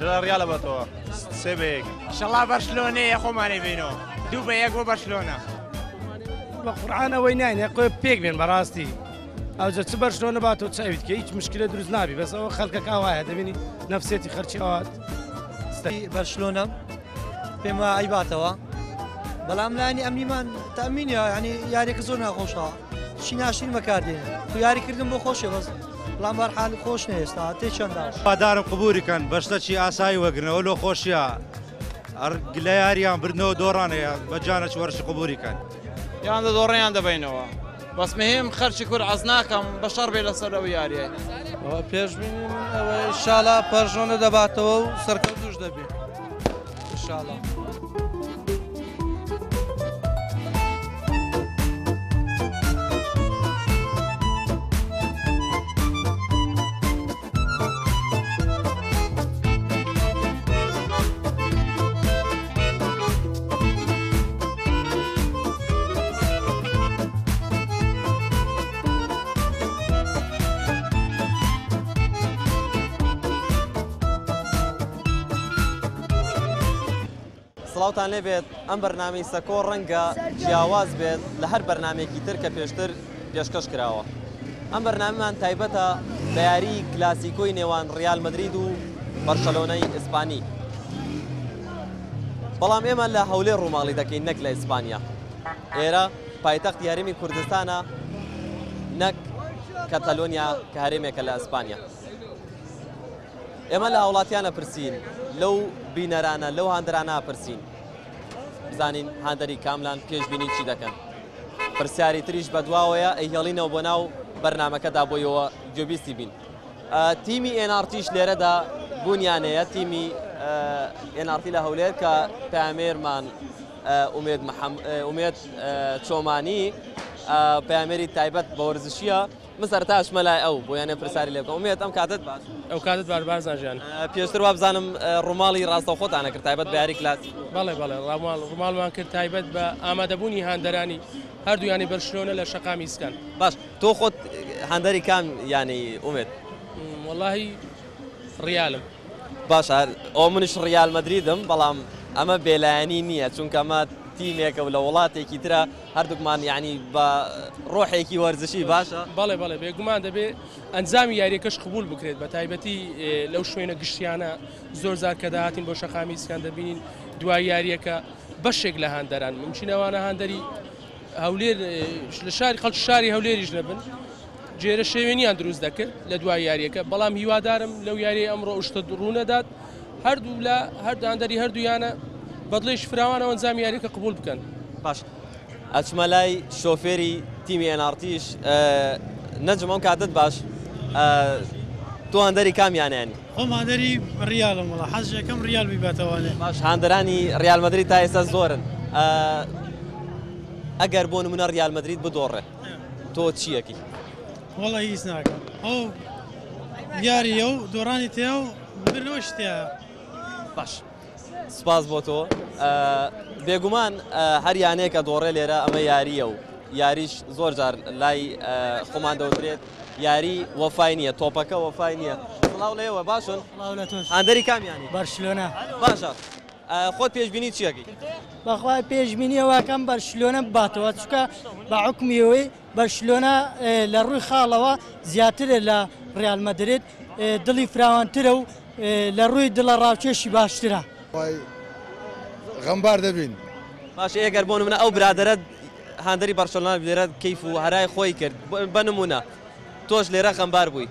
ژرا ڕیاە بەتەوە سێبێک شەڵا بەرشلۆنێ یەخۆمانی بینەوە دوو بە یەک بۆ بەرشلۆنە بە قورآانەوەی ناینە قۆی پێک بێن بەڕاستی ئەوجە چ بەرشلۆنە بات و چاویت کە هیچ مشکلە دروست نابی بەسەوە خەلکە کاواە دەبینی نەفسێتی خەرچی ئەوات بەرشلۆنە پێم وایە ئەیباتەوە بەڵام لانی ئەمنیمان تامینە ینی یاریێک زۆر ناخۆشەوە چی ناشین بەکاردێن تو یاریکردن بۆ خۆشە بەست بەڵام بەر حالی خۆش نە ئێستا تێ چەندا پادارم قبوریکەن بەشتەچی ئاسایی وەگرنەوە لۆ خۆشیە لە یاریان برنەوە دۆڕانەیە بەجانە وەرش قبوریکەن یان دە دۆڕیان دەبینەوە بەسمهم خەرچی کورد ئەز ناکەم بە شەڕ بێ لەسەرەوە یاریە پێشبین ئەوەی شالا پەرژۆنە دەباتەوە و سەرکە دوش دەبێت. خۆتان لێبێت ئەم بەرنامی سەکۆ ڕەنگە جیاواز بێت لە هەر بەرنمێکی تر کە پێشتر پێشکەش کراوە. ئەم بەرنامیمان تایبەتە بە یاری کلاسیکۆی نێوان ڕال مدرید و بەرشەلۆنەی ئیسپانی. بەڵام ئێمە لە هەولێ ڕووماڵی دەکەین نەک لە ئیسپانیا. ئێرە پایتەخت یاریمی کوردستانە نەک کەتەلۆنیا کە هەرێمێکە لە ئەسپانیا. ئێمە لە هاوڵاتیانە پرسین لەو بینەرانە لەو هەندرانە پرسین بزانین هەندەری کاملان پێشببینی چی دەکەن. پرسیاری تریش بەدواوەیە ئەهێڵینەوە بۆ ناو بەرنمەکەدا بۆیەوە جوبیستی بین. تیمی ئێنارتیش لێرەدا بوونیانەیە تیمی ئێنارتی لە هەولێر کە پامێرمان ئومێت چۆمانی پامێری تایبەت بەوەرزشیە مسەر تاش مەلای ئەو بۆ یانێ پرساری لێکەوە ێت ئەم کاتت باش ئەو کاتت باربار زانژیان پێشتر وا بزانم ڕووماڵی ڕاستە خۆتانە کرد تایبەت بە یاری کلات بەڵێ بەڵێ ڕماڵ ڕووماڵمان کرد تایبەت بە ئامادەبوونی هاندەرانی هەردوویانی بەرشلۆنە لە شقامی سکەن باش تۆ خۆت هەندەری کام ینی ئومێت وڵی ڕیالم باش ئەو منیش ڕیال مەدریدم بەڵام ئەمە بێلایانی نییە چونکە ئەمە تیمێکە و لە وڵاتێکی ترە هەردووکمان یعنی بە ڕۆحێکی وەرزشی باشە بەڵێ بەڵێ بێگومان دەبێت ئەنجامی یاریەکەش قبول بکرێت بە تایبەتی لەو شوێنە گشتیانە زۆر زار کە داهاتین بۆ شەخامیسیان دەبینین دوای یاریەکە بەشێک لە هاندەران مچینەوانە هاندەری هەولێر لە شاری خەڵ شاری هەولێریش نەبن جێرە شێوێنیان دروست دەکرد لە دوای یاریەکە بەڵام هیوادارم لەو یاری ئەمڕۆ شتە دڕوو نەدات هەردوو لە هەرداندەری هەردوویانە بەدڵیش فراوانەوە ئەنجام یاریکە قبول بکەن باش ئەچمە لای شۆفێری تیمی ئەنارتیش نەجمەم کاتت باش تو هەندەری کامیانیان خۆم هەندەری ڕیالم وڵە حەزیەکەم ریال بیباتەوانێ باش هەندرانی ریالمەدرری تا ئێستا زۆرن ئەگەر بۆ منە ریالمەدریت بدۆڕێ تۆ چیەکی وڵی هیچ ناکەم ئەو یاریە و دۆڕانی تێ و برۆشتە باش. سپاس بۆ تۆ بێگومان هەریانەیەکە دۆڕێ لێرە ئەمە یاریە و یاریش زۆر جار لای خۆمان دەوترێت یاری وەفای نیە تۆپەکە وەفای نیە بڵاو لێەوە باشن هەندری کامیانی بەرشلۆنە باشە خۆت پێشبینی چیەکی بەخوای پێشبینی واکەم بەرشلۆنە باتەوە چکە بە حکمیەوەی بەرشلۆنە لە ڕووی خاڵەوە زیاترە لە ڕالمەدرێت دڵی فراوانترە و لە ڕووی دڵە ڕاوچێشی باشترە. خی غەمبار دەبین باش ئێگەر بۆن منە ئەو برادرت هەندری بەرشلنا لێرە کەیف و هەرای خۆی کرد بنممونە تۆش لێرە خەمبار بووی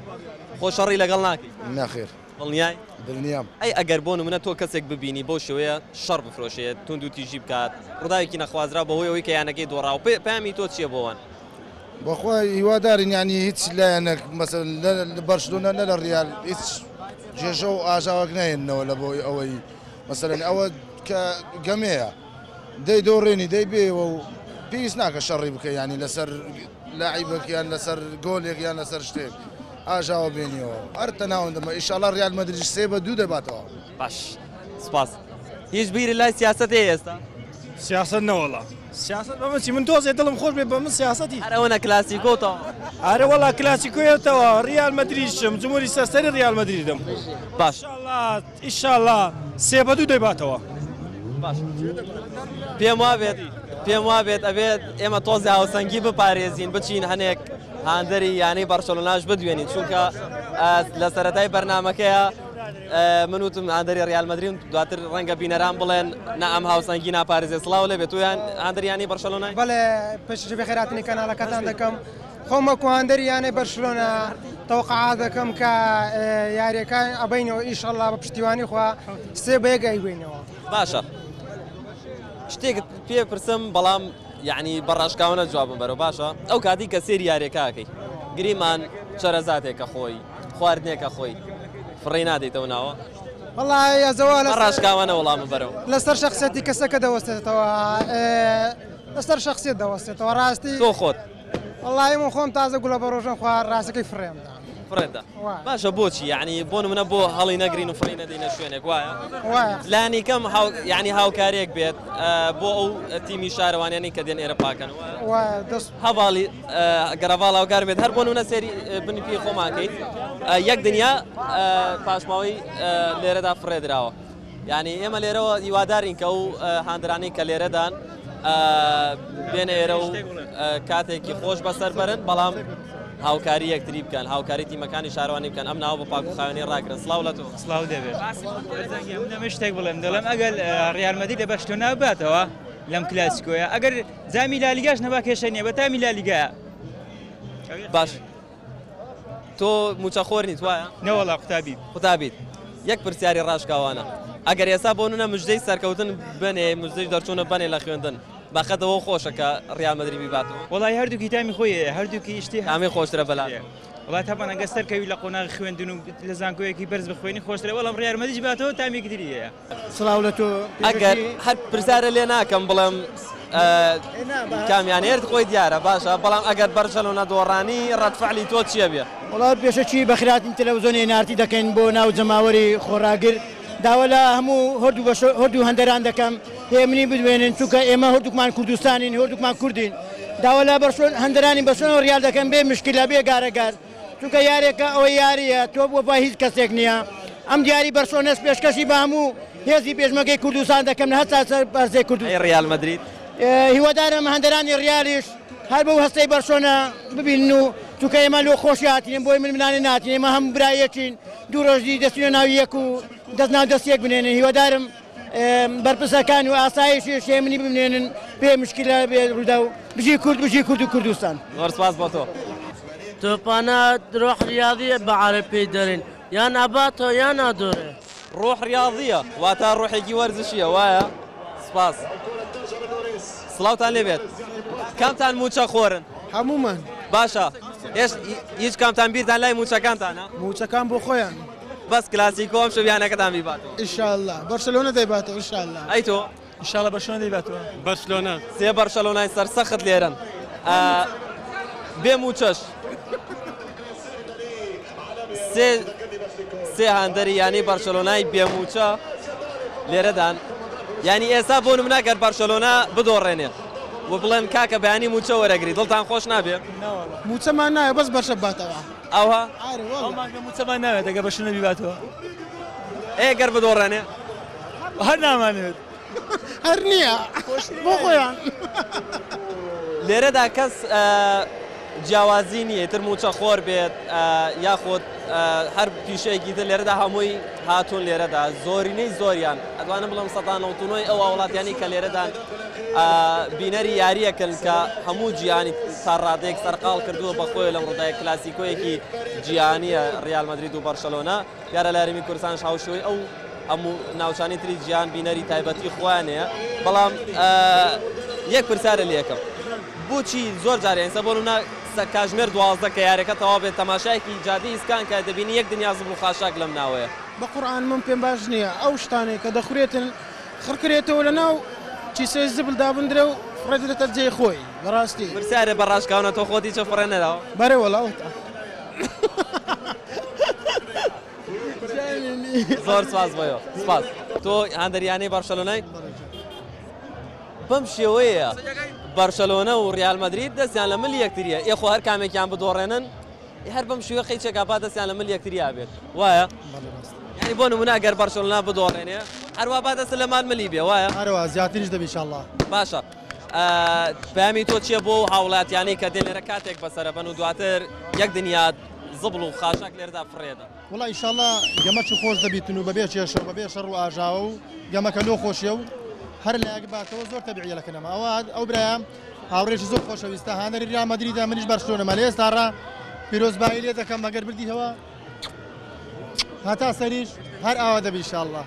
خۆشەڕی لەگەڵ ناکەی ناخیر دڵنیای دڵنیام ئەی ئەگەر بۆن منە تۆ کەسێک ببینی بۆ شوەیە شەڕ بفرۆشێت تونند و تیژی بکات ڕداویکی نەخوازرا بەهۆی ئەوی کە یانەکەی دۆڕاو پێ پامی تۆ چیە بۆوان بەخوا هیوادارین ینی هیچ لایەنەک مەسە بەرشلونە لە لە ڕیال هیچ جێژە و ئاژاوەک نایەنەوە لە بۆی ئەوەی مثلا ئەوە گەمەیە دەی دۆڕێنی دەی بێەوە و پێویست ناکە شەڕی بکە ینی لەسەر لاعیبەکیان لەسەر گۆلێکیان لەسەر شتێک ئاژاوە بێنیەوە ئەرتە ناوەندەمە ئیشاڵە ڕال مەدرج سێ بە دوو دەباتەوە باش سپاس هیچ بیری لای سیاست ئێستا سیاست نه والله سیاست به چې من توزه دلم خوش به من سیاستی هر ونه کلاسیکو تا هر والله کلاسیکو یو تا ریال مدرید شم جمهوری سیاستری ریال مدریدم باش ان شاء الله ان شاء الله سیبدو دی باتوا باش پیم وابد پیم وابد ابد اما توزه هاوسنگی به پاریزین بچین هنک هاندری یعنی برشلوناش بدوینی چونکه لسرتای برنامه که من وتم ئادەری ریالمەدرین دواتر ڕەنگە بینەران بڵێن نە ئەم هاوسەنگی ناپارێزێ سلااو لێ بێت تویان ئادریانی بەرشەلۆنای بەڵێ پێشی بەخێراتنی کەناڵەکەتان دەکەم خۆمە کوهاندەریانەی بەرشلۆنە تەوقع دەکەم کە یاریەکان ئەبینەوە ئیشەڵلا بە پشتیوانی خوا سێ بەیەگای بینەوە باشە شتێک پێ پرسم بەڵام یعنی بەڕاشکاوە جوابم بەرە باشە ئەو کاتی کە سێری یاریێکاکەی گریمان چەرەزاتێکە خۆی خواردنێکە خۆی فڕینادەی تونا والله یازەوە لە ڕاشکاوانە شخصيتي كسك لەسەر شخصەتی کەسەکە دەوەستێتەوە لەسەر شخصێت دەوەستێتەوە ڕاستی تو إيه، خۆت والله يعني من خۆم تازە گوڵە بە ڕۆژن خوا ڕاستەکەی فڕێمدا فرێدا باشە بۆچی یعنی بۆ منە بۆ هەڵی نەگرین و فڕی نەدەینە لاني كم هاو يعني هاو كاريك بيت آه، بو تيمي شاروان يعني كدين دێن كان پاکەن هەواڵی گەرەڤاڵ هاوکار بێت هەر بۆ منە سێری بنیپی خوماكي یەک دنیا پاشماوەی لێرەدا فڕێدراوە ینی ئێمە لێرەوە هیوادارین کە و هاندرانی کە لێرەدان بێنە ئێرە و کاتێکی خۆش بەسەر بەرن بەڵام هاوکاری یەکتری بکەن هاوکاری تیمەکانی شاروانی بکەن ئەم ناو بە پاکوخاوێنی ڕاگرن سلااو لە تو سلااو دەبێت دەمە شتێک بڵێم دەڵم ئەگەر ڕیارمەدی لە بەشتۆ ناباتەوە لەم کلاسیکۆیە ئەگەر زامی لالیگاش نەبا کێشە نیە بە تا میلالیگایە باش. تۆ موچەخۆر نیت وایە نەوەڵا قوتابی قوتابیت یەک پرسیاری ڕاشکاوانە ئەگەر ئێستا بۆ نە مژدەی سەرکەوتن بنێ مزدەی دەرچوونە بنێ لە خوێندن بەخەتەوە خۆشەکە ڕیامەدرری بیباتەوە وڵی هەردووکی تامی خۆی هەردووکی یشتی هامی خۆشترە بەلا وڵات هەبان ئەگە سەرکەوی لە قۆناغ خوێندن و لە زانکۆیەکی بەرز بخوێنی خۆشترە وەڵام ڕیارمەدیش باتەوە تامی گریە سلااو لە تۆ ئەگەر هەر پرسیارە لێ ناکەم بڵم کامیانێت خۆی دیارە باشە بەڵام ئەگەر بەرچەلۆنە دۆڕانی ڕەتفعلی تۆ چیە بێ وڵات پێشە چی بەخراتین تەلەوزۆنی نارتی دەکەین بۆ ناو جەماوەری خۆراگر داوە لە هەموو هەردوو هەندەران دەکەم هێمنی بدوێنن چووکە ئێمە هەردووکمان کوردستانین هەردووکمان کوردین داوە لە بەشۆن هەندەرانی بەسۆنەوە ریال دەکەم بێ مشکلە بێ گارەگار چونکە یارێکە ئەوەی یاریە تۆ بۆ با هیچ کەسێک نییە ئەم دیاری بەرسۆنەس پێشکەشی باموو هێزی پێشمەکەی کوردستان دەکەم هەتا سەر بەرزەی کوردی ریال مدرید هیوادارە هەندەرانی ریالیش هەر بەو هەستەی بەرشۆنە ببین و توکە ئێمە لۆ خۆشیاتین بۆی من منانێ ناتین ئێمە هەم برایەکین دوو ڕۆژی دەستوێ ناوی یەک و دەست ناو دەستێک بنێنن هیوادارم بەرپسەکان و ئاسایشی شێمنی بمنێنن پێ مشکلە بێ ڕوودا و بژی کورد بژی کورد و کوردستان غەرسپاس بۆ تۆ تۆپانە درۆح ریاضیە بە عربی دەرین یان ئاباتۆ یان نادۆرێ ڕۆح ریاضیە واتە ڕۆحێکی وەرزشیە وایە سپاس. سلااوان لێبێت کامتان موچە خۆرن هەمومان باشە هێش هیچ کامتان بیرتان لای موچەکانتانە موچەکان بۆ خۆیان بەس کلاسی کۆم شویانەکەتان میبات ئشاءله بەرشلۆنە دەیباتە ئشاءله ئەی تۆ ئشاڵە بەشۆن دەیباتەوە بەرشلۆنە سێ بەرشەلۆنای سەرسەخت لێرن بێم و چەش سێ هەندەری ینی بەرشلۆنای بێموچە لێرەدان ینی ئێستا بۆ نم ناگەر بارشەلۆنا بدۆڕێنێ و بڵێن کاکە بەیانی موچە وەرەگری دڵتان خۆش نابێ موچەمان نایە بەس بەرشە باتەوە ئەوها موچەمان ناوێت دەگە بەش نەبیباتەوە ئێگەر بدۆڕێنێ هەر نامانێت هەر نییە بۆ خۆیان لێرەدا کەس جیاوازی نیە تر موچە خۆر بێت یاخۆت هەر پیشەیەکی تر لێرەدا هەمووی هاتوون لێرەدا زۆرینەی زۆریان ئەدوانم بڵم سەدانەوتونەوەی ئەو وڵاتیانی کە لێرەدان بینەری یاریەکەن کە هەموو جیانی ساڕادێک سەرقال کردووە بەخۆی لەم ڕدای کلاسیکۆیەکی جیانیە ریالمەدرید و بەرشەلۆنا یارە لاریمی کورسان شاوشەوەی ئەو ئەموو ناوچانی تری جیان بینەری تایبەتی خۆیانەیە بەڵام یەک پرسیارە لەکەم بۆچی زۆر جاریان سە بۆ سەر کاژمێر دوازدە کە یارەکە تەوا بێت تەماشایکی جادی ئیسکان کە دەبینی یەک دنیا زبوو خاشاک لەم ناوەیە بە قورآان من پێم باش نییە ئەو شتانێک کە دەخورێتن خڕکرێتەوە لە ناو چیسێ زبل دابدرێ و فڕێتە جێ خۆی بەڕاستی پرسیارە بە ڕاشکاونە تۆ خۆتی چە فڕێنەداوە بەرە وەڵاوتا زۆر سپاس بەەوە سپاس تۆ هەندریانەی بارشەلۆنای بەم شێوەیە. بەرشەلۆنە و ریالمەدرید دەستیان لە ملی یەکتریە ئێخۆ هەر کامێکیان بدۆڕێنن هەر بەم شوێ خی چێکاپات دەستیان لە ملی یەکتریا بێت وایە ینی بۆ نمونا گەر بەرشەلۆنا بدۆڕێنێ هەروە با دەست لەمان ملی بێ وایە هەروە زیاتریش دەبیشله باشە پامی تۆ چیە بۆ هاوڵاتیانی کە دێنێرە کاتێک بەسرە بن و دواتر یەک دنیات زبڵ و خاشاک لێردا فڕێدا وڵی ئینشاءله گەمە چ خۆش دەبیتن و بەبێ چێشە بەبێ شەڕ و ئاژاوە و گەمەکە لۆ خۆشیە و هەر لایەک باکەوە زۆر تەبیعە لەکەنەوە ئەوە ئەو برایم هاوڕێکی زۆر خۆشەویستە هانەری رامەدریدا منیش بەرشۆنەمە لە ئێستاڕ پیرۆزبایی لێ دەکەم مەگەر بردیەوە هەتا سەریش هەر ئاوا دەبی شله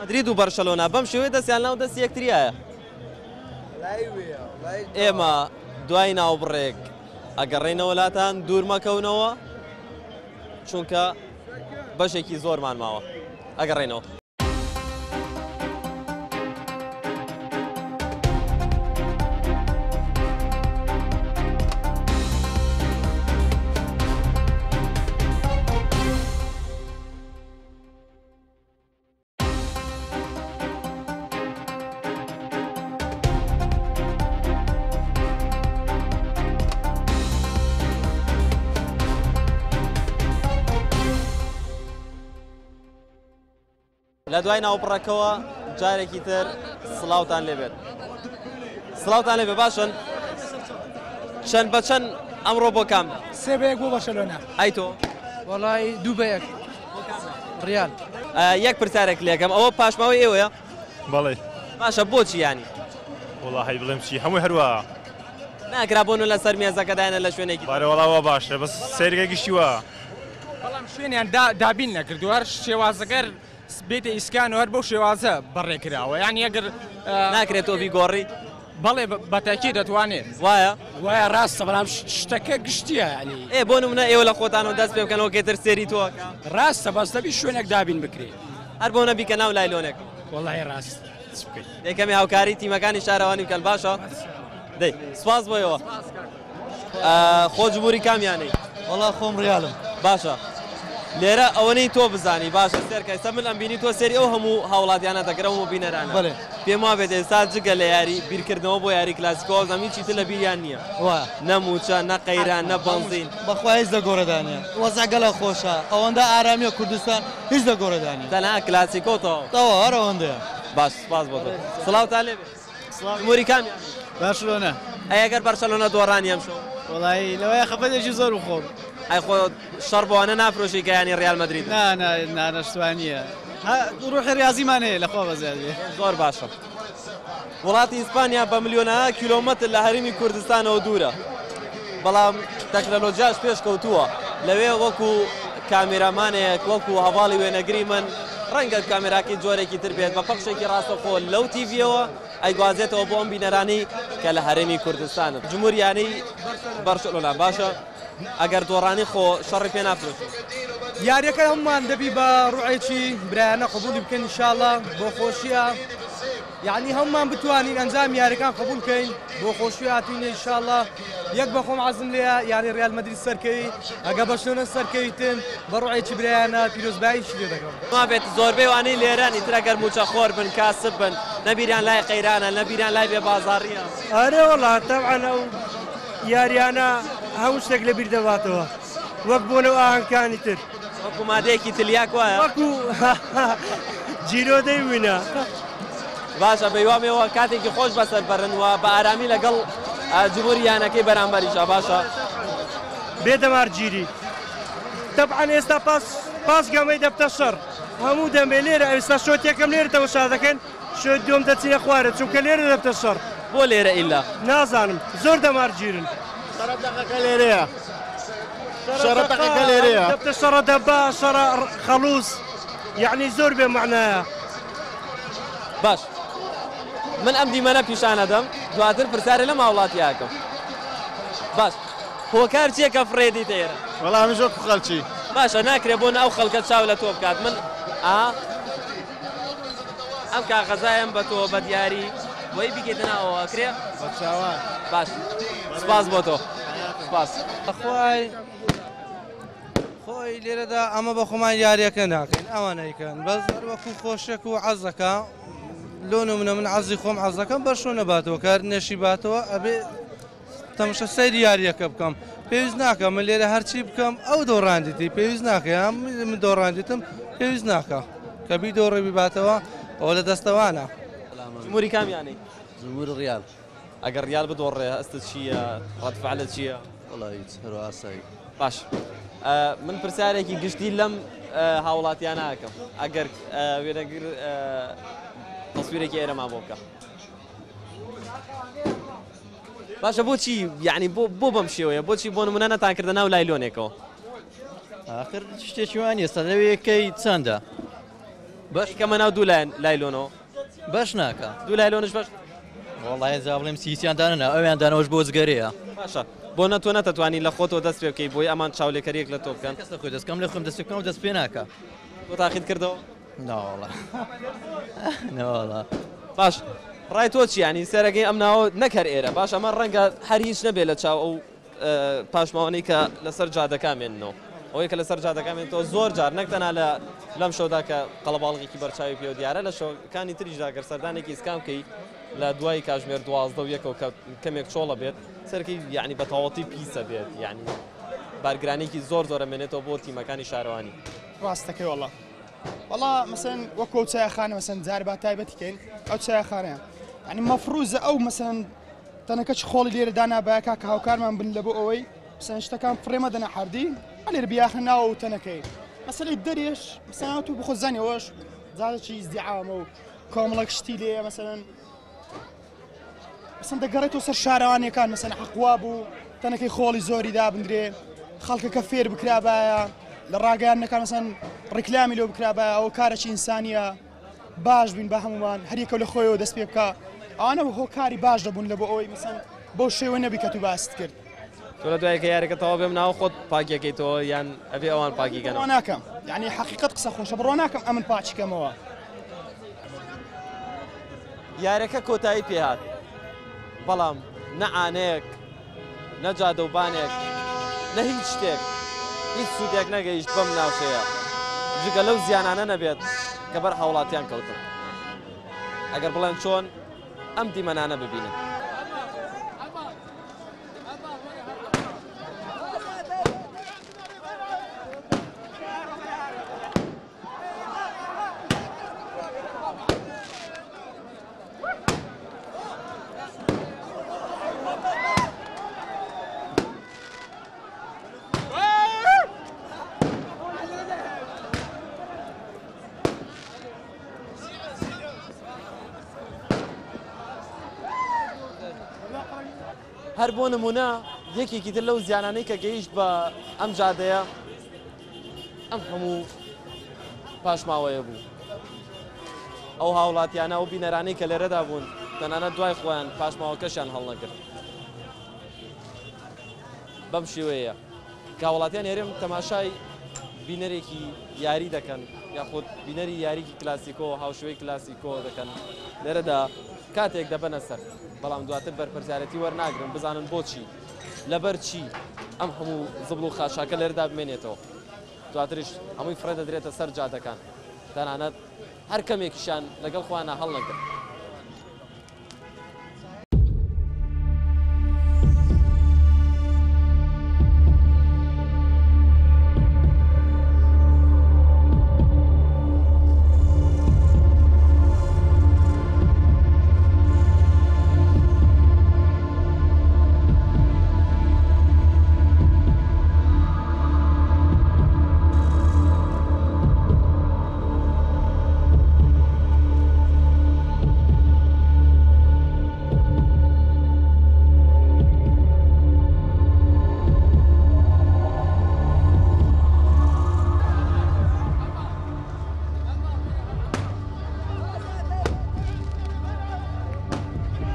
مدرید و بەرشەلۆنا بەم شێوێ دەستیان ناو دەست یەکتریایە ئێمە دوای ناوبڕێک ئەگەڕێنە وڵاتان دوور مەکەونەوە چونکە بەشێکی زۆرمان ماوە ئەگەڕێنەوە لە دوای ناوپڕەکەەوە جارێکی تر سلااوان لێبێت سلااوان لێ بێ باشن چەند بە چەند ئەمڕۆ بۆکام سێبەیەک بۆ بەشەلۆنا ئای تۆ وەڵی دووبەیەک ڕیان یەک پرسیارێک لێکم ئەوە پاشماوەی ئێوەیە بەڵێ باشە بۆچی ینی وڵا هەی بڵێم چی هەمووی هەروە ناگرابوون لە سەر مێزەکەدایە لە شوێنێکی بارەوەڵاوە باشە بەس سێرگەگەشتیوە بەڵام شوێنیان دابین نەکردووە شێوازەکەر بێتە ئیسکان و هەر بەو شێوازە بەڕێکراوە یان یەگەر ناکرێتەوە بیگۆڕی بەڵێ بەتەکی دەتوانێت وایە وایە ڕاستە بەڵام شتەکە گشتیە ینی ئێ بۆ منە ئێوە لە خۆتان و دەست پێ بکەنەوە گێتر سێری تۆ ڕاستە بەستەبی شوێنێک دابین بکرێت هەر بۆ نەبیکە ناو لایلۆنێک وڵی ڕاست یەکەمی هاوکاری تیمەکانی شارەوانی کەل باشە دەی سواز بۆیەوە خۆجبوری کامیانەی وڵا خۆم ڕیاڵم باشە. لێرە ئەوەنەی تۆ بزانی باشە سێرکەستا من ئەم بینی تۆ سری ئەو هەموو هاوڵاتیانە دەگرم و بینەران پێم وا بێت ئێستا جگە لە یاری بیرکردنەوە بۆ یاری کلاسیکۆ زمین چیتە لە بیریان نییە نەموچە نەقەیران نەبنزین بەخوایز دەگۆڕدانە وەزاگەلە خۆشە ئەوەندە ئارامیە کوردستان هیچ دەگۆڕدانی تەنها کلاسیکۆتەوە تەوە هەرەوەندەیە باش سپاس بۆ سلااو تا لێ مۆریکامی باشلۆنە ئەگەر بەرسەلۆنە دۆڕانیم شو وڵی لەوەی خەفەتێکی زۆر و خۆر ئەیخۆ شەڕ بۆوانە نافرۆشی گیانی ریال مدرید نانەشتوانە ڕوح ریازیمانەیە لەخوا بەزیادێ زۆر باشە. وڵاتی ئیسپانیا بە ملیۆنەها کیلومتر لە هەرمی کوردستانەوە دوورە. بەڵام تەکنەلۆجیاش پێشکەوتووە لەوێ وەکو کامێرامانەیەک وەکو هەواڵی وێنەگری من ڕەنگە کامێراکی جۆرێکی تر بێت بە پەخشێکی ڕاستەخۆ لەو تیڤیەوە ئەیگوازێتەوە بۆ ئەم بینەرانی کە لە هەرێمی کوردستانە جمهوریانی بەرشلۆنا باشە ئەگەر دۆڕانی خۆ شەڕی پێ نافرێت یاریەکە هەممان دەبی بە ڕوعێکی برایانە قبولی بکەن شاڵە بۆ خۆشیە یعنی هەممان بتوانین ئەنجام یاریەکان قبول بکەین بۆ خۆشی هاتوینە شاڵە یەک بە خۆم عزم لێە یاری ریال مدرری سەرکەوی ئەگە بەشونە سەرکەوتن بە ڕوعێکی برایانە پیرۆزبایش لێ دەکەم ما بێت زۆربەی وانەی لێران ئیترا گەرموچە خۆر بن کاسب بن نەبیران لای قەیرانە نەبیران لای بێ بازاڕیە ئەرێ وڵاتەوانە و یاریانە هەموو شتێک لە بیر دەباتەوە وەک بۆ لەو ئاهنگکانی تر وەکو مادەیەکی تلیاک وایە وەکو جیرۆ دەیوینە باشە بەیوامەوە کاتێکی خۆش بەسەر بەرنوە بە ئارامی لەگەڵ جووریانەکەی بەرامبەریشە باشە بێدەمار گیری تەبعاان ئێستا پاس پاس گەمەی دەبتە شەڕ هەموو دەمێ لێرە ئێستا شۆتێکم لێرتەوە شادەکەن شۆ دوم دەچینە خوارە چونکە لێرە دەبتە شەڕ بۆ لێرە ئیلا نازانم زۆر دەمار گیرن شرط شرطة كاليريا شرط شرطة كاليريا شرط با شرا خلوص يعني زور بمعناها باش من أمدي منا في شان ئەدەم دواتر لما لە ماوڵاتیاکەم باش هو كارتي كفريدي تێرە والله زۆر خەڵکی خلتي باش أنا كريبون أو خلقة شاولة توبكات من آه ئەم کاغەزایم بتوبة دياري وی بگێتە ناوەوە کرێ چاوان باش سپاس بۆ تۆ سپاس خۆی خۆی لێرەدا ئەمە بە خۆمان یاریەکە ناکەین ئەوانەیکەن بەس وەکو خۆشێک و عەزەکە لۆن و منە من عزی خۆم عزەکەم بەشۆ نەباتەوە کار نێشی باتەوە ئەبێ تەمشە سەیری یاریەکە بکەم پێویست ناکەم من لێرە هەرچی بکەم ئەو دۆڕاندیتی پێویست ناکەم من دۆڕاندیتم پێویست ناکە کەبی دۆڕێبی باتەوە ئەوە لە دەستەوانە. جمهوري كام يعني؟ جمهور الريال اقل ريال بدور استت شيا رد فعل شيا والله يتسهروا عصاي باش آه من كي قشتي لم آه هاولاتي انا هاكم اگر آه وين اگر آه تصويرك ايرا ما بوكا باش ابو شي يعني بو بو بمشي ويا بو شي بون من انا تاكر دنا ولا لونيكو اخر شتي شواني صدوي كي تساندا باش كمان دولان لايلونو بەش ناکە دوو لای لۆنش بەش وڵای زاڵیم سیسیاندانە ئەویاندانەوەش بۆ زگەرەیە باشە بۆ نە تۆ نەتوانانی لە خۆتۆ دەست پێ بکەی بۆی ئەمان چاولێکەرێک لە تۆ بکەن خۆ دەستکەم لە خم دەستەکەم دەست پێ ناکە بۆ تاقیت کردەوە ناوەڵە نەوەڵە باش ڕای تۆ چیانی سەرەکەی ئەم ناوە نەکەر ئێرە باش ئەمە ڕەنگە هەر هیچ نەبێ لە چاو ئەو پاشماوەی کە لەسەر جادەکان مێننەوە ئەوەی کە لەسەر جادەکانێن تۆ زۆر جار نەکتەنا لە لەم شەودا کە قەڵەباڵێکی بەرچاوی پێ دیارە لە شەکانی تریشداگەر سەردانێکی ئیسکام کەی لە دوای کاژمێر دوازدە و یەکەوە کەمێک چۆڵە بێت سەرکی یعنی بەتەواتی پیسە بێت یعنی بارگرانێکی زۆر زۆرە منێتەوە بۆ تیمەکانی شاروانی ڕاستەکەی وڵە وڵا مەسن وەکو ئەو چایخانە مەسن جار با تایبەتیکەین ئەو چایخانەیە ینی مەفروزە ئەو مەسن تەنەکەچ خۆڵی لێرە دانابایەکە کە هاوکارمان بن لە بۆ ئەوەی سنشتەکان فڕێمە دەنا حردی لێر بیاخە ناوە تەنەکەی مەسلی دەرێش سەنات و بخۆ زانیەوەش زارێکی زیعامە و کۆمەڵک شتی لێ مەسەن سند دەگەڕێتەوە سەر شارەوانەکان مەسەن حقوا بوو تەنەکەی خۆڵی زۆری دابدرێ خەڵکەکە فێر بکرابایە لە ڕاگەیان نەکان مەسەن ڕیکلامی لەو بکرابە ئەو کارەکی ئینسانیە باش بین بە هەمومان هەریەکە لە خۆیەوە دەست پێ بکە ئەوانە هۆکاری باش دەبوون لە بۆ ئەوی مەسەن بۆ شێوە نەبی کە تو باست کرد تۆ لە دوایکە یاریەکەتەوە بێم ناو خۆت پاکیەکەی تۆ یان ئەبێ ئەوان پاکیگەنەوە ناکەم یعنی حقیقت قسە خۆشە بڕۆ ناکەم ئەمن پاچکەمەوە یارەکە کۆتایی پێهات بەڵام نەعانەیەک نەجادەوبانێک نە هیچ شتێک هیچ سوودێک نەگەیشت بەم ناوشەیە جگە لەو زیانانە نەبێت کە بەر هاوڵاتیان کەوتن ئەگەر بڵێن چۆن ئەم دیمەنانە ببینن. هەر بۆ نمونە یەکێکی تر لەو زیانانەی کە گەیشت بە ئەم جادەیە ئەم هەموو پاشماوەیە بوو ئەو هاوڵاتیانە و بینەرانەی کە لێرەدا بوون تەنانە دوای خۆیان پاشماوەکەشیان هەڵ نەکرد بەم شێوەیە کە وڵاتیان هێرم تەماشای بینەرێکی یاری دەکەن یاخود بینەری یاریکی کلاسیکۆ هاوشوەی کلاسیکۆ دەکەن لێرەدا کاتێک دەبەنە سەر بەڵام دواتر بەرپەرزیارەتی وەرناگرن بزانن بۆچی لەبەر چی ئەم هەموو زبل و خاشاکە لێردا بمێنێتەوە دواترش هەمووی فرە دەدرێتە سەر جادەکان تەنانەت هەر کەمێکیشان لەگەڵ خوانە هەڵ نەکرد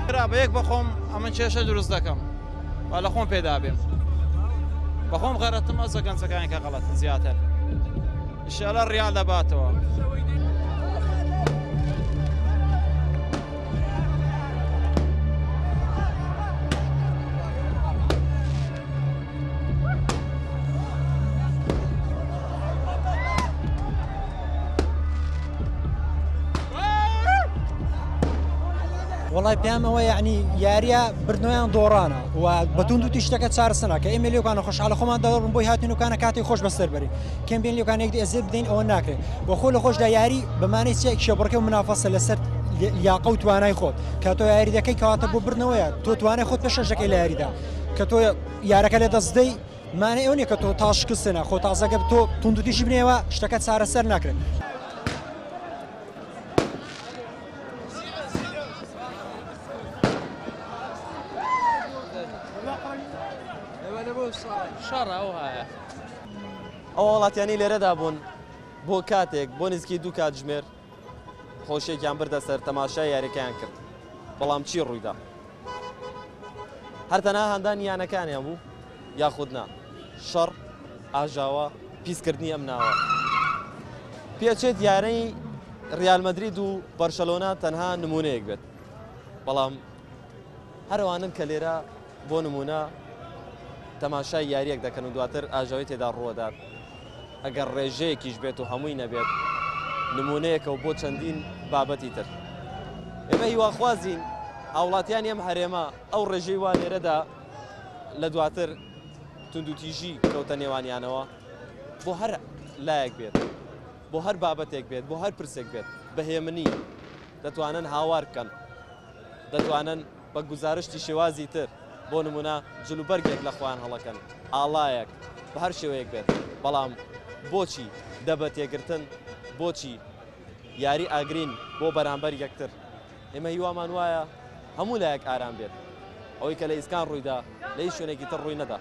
کرا بە یەک بەخۆم ئەمن کێشە دروست دەکەم با لە خۆم پێدا بێم بەخۆم غەرەتم ئەزە گەنجەکانی کە غەڵەتن زیاتر شەلە ڕیان بەڵای پێیانەوە یعنی یاریە بردنیان دۆڕانە و بەتون دوتی شتەکە چارسەنا کە ئمە لێکانە خۆشحالە خۆمان دەڵم بۆی هاتنینوکانە کاتی خۆش بەسەر بەری کەم بین لێکانێک ئەزێ بدەین ئەوە ناکرێت بۆ خۆ لە خۆشدا یاری بەمانەی چێک شێبڕکە و منافەسە لەسەر یاقە و توانای خۆت کە تۆ یاریدەکەی کەواتە بۆ برنەوەیە تۆ توانای خۆت پێ شەشەکەی لە یاریدا کە تۆ یارەکە لە دەستدەی مانەی ئەوێ کە تۆ تاشکستنە خۆ تازەگە تۆ توندوتیشی بنێەوە شتەکە چارەسەر ناکرێت. ئەو وڵاتیانی لێرەدا بوون بۆ کاتێک بۆ نزیکی دوو کاتژمێر خۆشێکیان بردە سەر تەماشای یاریەکەیان کرد بەڵام چی ڕوویدا هەرتەنا هەندان یانەکانیان بوو یاخودنا شەڕ ئاژاوە پیسکردنی ئەم ناوە پێچێت یارەی ریالمەدرید و بەرشەلۆنا تەنها نمونەیەک بێت بەڵام هەروانن کە لێرە بۆ نمونە تەماشای یاریەک دەکەن و دواتر ئاژاوی تێدا ڕوەدار ئەگەر ڕێژەیەکیش بێت و هەمووی نەبێت نمونەیەکە و بۆ چەندین بابەتی تر. ئێمە هیواخوازین ئاوڵاتیان ئەم هەرێمە ئەو ڕێژەی وانێرەدا لە دواتر تونندوتیژی کەوتە نێوانیانەوە بۆ هەر لایەک بێت بۆ هەر بابەتێک بێت بۆ هەر پرسێک بێت بەهێمنی دەتوانن هاوار بکەن دەتوانن بە گزارشتی شێوازی تر بۆ نمونە جلوبەرگێک لەخواان هەڵەکەن ئاڵایەک بە هەر شێوەیەک بێت بەڵام بۆچی دەبە تێگرتن بۆچی یاری ئاگرین بۆ بەرامبەر یەکتر ئێمە هیوامان وایە هەموو لایەک ئارام بێت ئەوەی کە لە ئیسکان ڕوویدا لی شوێنێکی تر ڕووی نەدا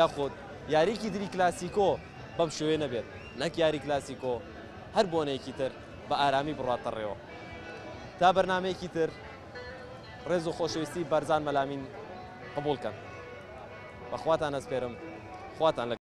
یاخۆت یاریکی دری کلاسیکۆ بەم شوێ نەبێت نەک یاری کلاسیکۆ هەر بۆنێکی تر بە ئارامی بڕاتەڕێەوە تا بەرنمەیەکی تر ڕێز و خۆشەویستی بەرزان مەلامین قبولکەن بەخواتان ئەسپێرم خواتان لە